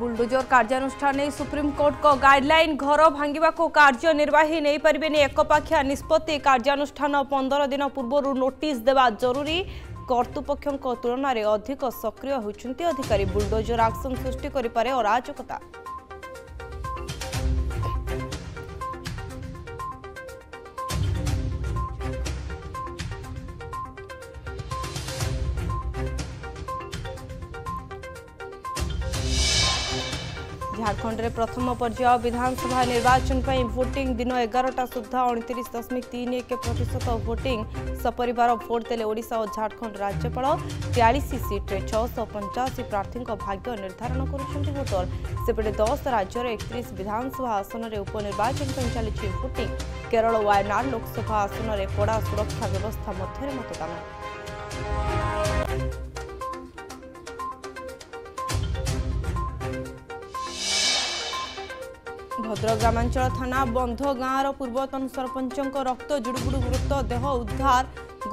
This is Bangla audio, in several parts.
বুলডোজর কার্যানুষ্ঠান নেই সুপ্রিমকোর্টক গাইডলাইন ঘর ভাঙ্গিবাকু কার্যনির্বাহী নেইপারিবেনি একপাখিয়া নিষ্পত্তি কার্যানুষ্ঠান পনেরো দিন পূর্বর নোটিস দেওয়া জরুরি কর্তৃপক্ষଙ୍କ তুলনায় অধিক সক্রিয় হয়েছেন অধিকারী বুলডোজর আকশন সৃষ্টি করে অরাজকতা ঝাড়খণ্ডের প্রথম পর্যায় বিধানসভা নির্বাচন পাই ভোটিং দিন এগারোটা সুদ্ধা অণতিশ দশমিক তিন এক প্রতিশত ভোটিং সপরিবার ভোট দেলে ওড়শা ও ঝাড়খণ্ড রাজ্যপাল তেয়াশ সিট্রে ছশ পঞ্চাশী প্রার্থী ভাগ্য নির্ধারণ করছেন ভোটর সেপটে দশ রাজ্যের একত্রিশ বিধানসভা আসনের উপনির্বাচন পাই চালছে ভোটিং কেরল ওয়ায়নাড লোকসভা আসনের কড়া সুরক্ষা ব্যবস্থা মধ্যে মতদান ଭଦ୍ରକ ଗ୍ରାମାଞ୍ଚଳ ଥାନା ବନ୍ଧ ଗାଁର ପୂର୍ବତନ ସରପଞ୍ଚଙ୍କ ରକ୍ତ ଜୁଡ଼ୁବୁଡ଼ୁ ମୃତଦେହ ଉଦ୍ଧାର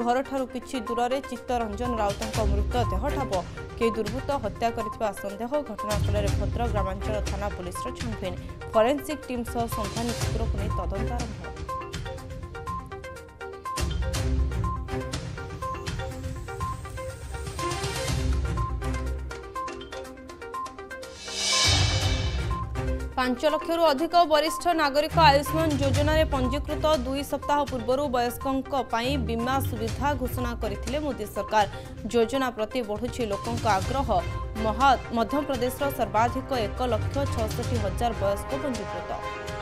ଘରଠାରୁ କିଛି ଦୂରରେ ଚିତ୍ତରଞ୍ଜନ ରାଉତଙ୍କ ମୃତଦେହ ଠାବ କେହି ଦୁର୍ବୃତ୍ତ ହତ୍ୟା କରିଥିବା ସନ୍ଦେହ ଘଟଣାସ୍ଥଳରେ ଭଦ୍ରକ ଗ୍ରାମାଞ୍ଚଳ ଥାନା ପୁଲିସର ଛାନ୍ଭିନ୍ ଫରେନ୍ସିକ୍ ଟିମ୍ ସହ ସନ୍ଧାନୀ କୁକୁରକୁ ନେଇ ତଦନ୍ତ ଆରମ୍ଭ ପାଞ୍ଚ ଲକ୍ଷରୁ ଅଧିକ ବରିଷ୍ଠ ନାଗରିକ ଆୟୁଷ୍ମାନ ଯୋଜନାରେ ପଞ୍ଜୀକୃତ ଦୁଇ ସପ୍ତାହ ପୂର୍ବରୁ ବୟସ୍କଙ୍କ ପାଇଁ ବୀମା ସୁବିଧା ଘୋଷଣା କରିଥିଲେ ମୋଦି ସରକାର ଯୋଜନା ପ୍ରତି ବଢ଼ୁଛି ଲୋକଙ୍କ ଆଗ୍ରହ ମଧ୍ୟପ୍ରଦେଶର ସର୍ବାଧିକ ଏକ ଲକ୍ଷ ଛଅଷଠି ହଜାର ବୟସ୍କ ପଞ୍ଜୀକୃତ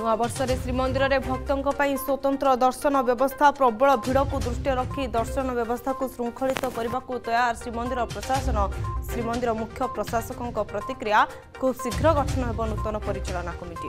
ନୂଆବର୍ଷରେ ଶ୍ରୀମନ୍ଦିରରେ ଭକ୍ତଙ୍କ ପାଇଁ ସ୍ୱତନ୍ତ୍ର ଦର୍ଶନ ବ୍ୟବସ୍ଥା ପ୍ରବଳ ଭିଡ଼କୁ ଦୃଷ୍ଟିରେ ରଖି ଦର୍ଶନ ବ୍ୟବସ୍ଥାକୁ ଶୃଙ୍ଖଳିତ କରିବାକୁ ତୟାର ଶ୍ରୀମନ୍ଦିର ପ୍ରଶାସନ ଶ୍ରୀମନ୍ଦିର ମୁଖ୍ୟ ପ୍ରଶାସକଙ୍କ ପ୍ରତିକ୍ରିୟା ଖୁବ୍ ଶୀଘ୍ର ଗଠନ ହେବ ନୂତନ ପରିଚାଳନା କମିଟି